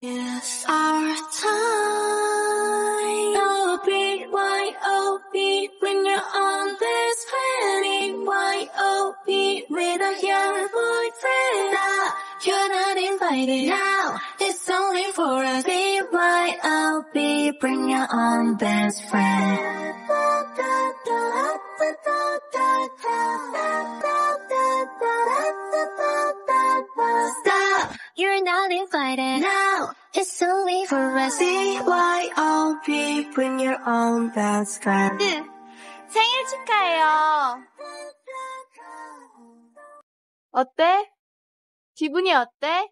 It's our time. O-B-Y-O-B when you're on this planet. Y-O-B with a young boyfriend. Now, you're not invited. Now, it's only for us. B-Y-O-B bring your own best friend. You're not invited. Now it's only for us. BYOB, bring your own best friend. 생일 축하해요. 어때? 기분이 어때?